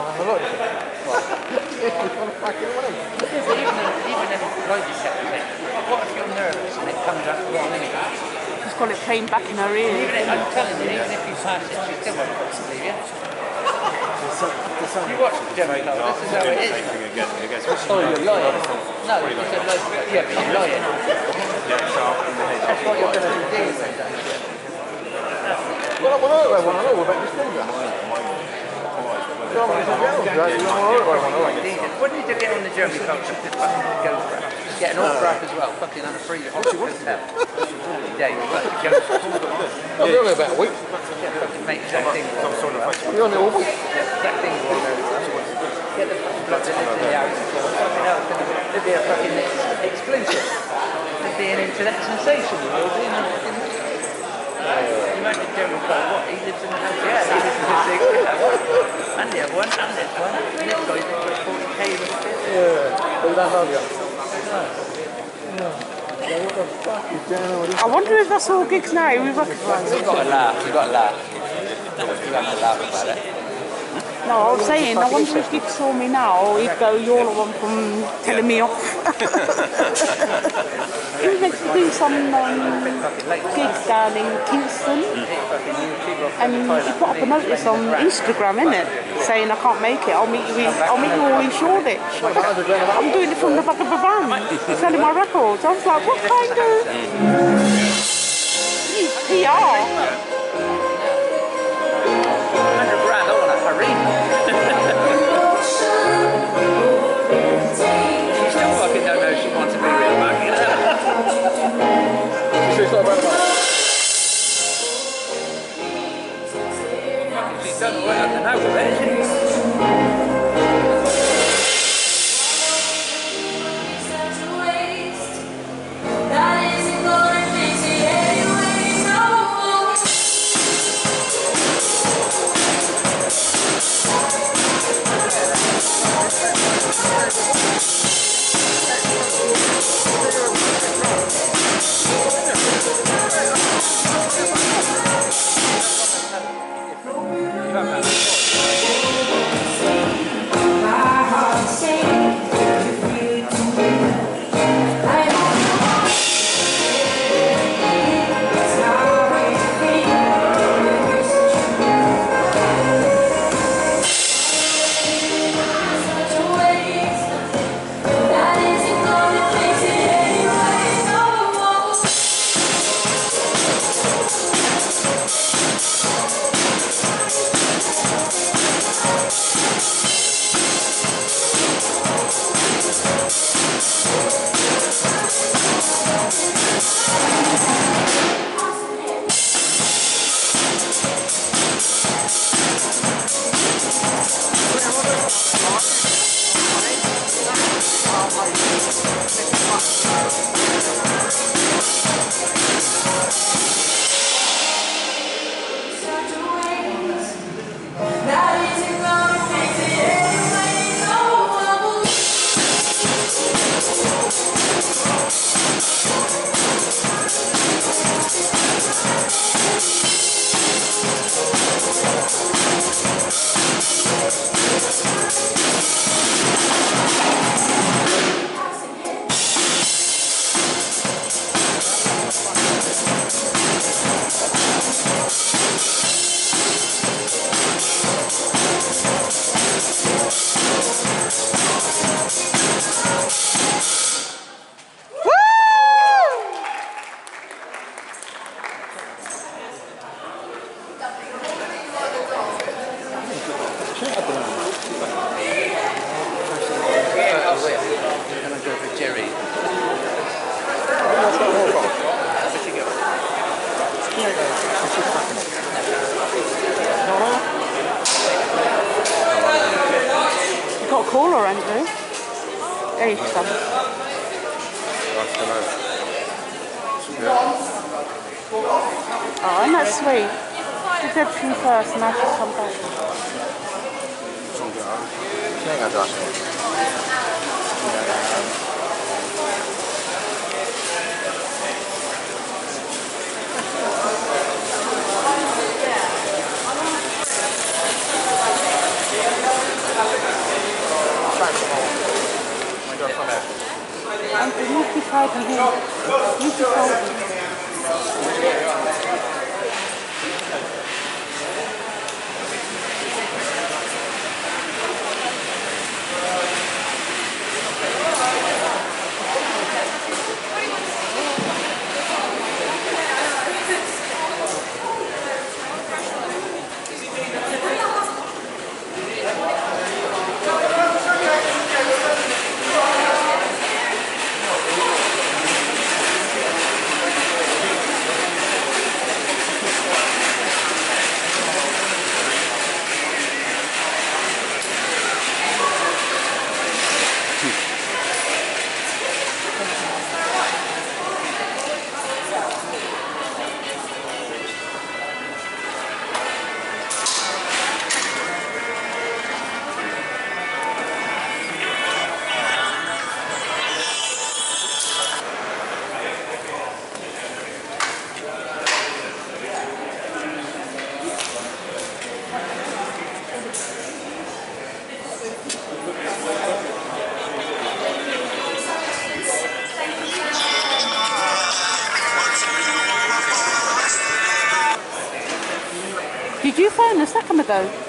If you? Just got it playing back in her ear. Even if, I'm telling you, even if you pass it, she still won't believe you. You watch Jerry Cole, this is how it is. Again. Oh, you're lying. No, you said like, yeah, but you're lying. Yeah, the. That's what you're going to be doing. Well, I to know I know about this thing. Don't want to get on that. You don't want to know what I want to know. What did you get on the Jeremy Cole fucking go for it. Get an autograph as well. Fucking on a free hotel. Yeah, you're right. Go I'll be only about a week. fucking make that thing. You're on the all week. That thing will go. Get the fucking blood in the house. Fucking hell, it'd be a fucking exclusive. It'd be an internet sensation. It would be. and- Imagine Jeremy Cole, what? He lives in the house. Yeah, he lives in the thing. And the other one, and this one. And this guy's got 40k in his Yeah. But that's how you what the fuck is down on? I wonder if that's all gigs now. We recognise You've got to laugh, we've got to laugh. Have got to laugh about it. No, I was saying, I wonder if Giggs saw me now, he'd go, you're the one from telling me off. he was meant to do some um, gigs down in Kingston. And he put up a notice on Instagram, innit? Saying I can't make it. I'll meet you. In, I'll meet you all in Shoreditch. I'm doing it from the back of a van, selling my records. I was like, what kind of PR? Andrew. There you know. Oh, isn't that sweet? Did from first, now she's come back. Möglichkeiten, Möglichkeiten. Did you phone a second ago?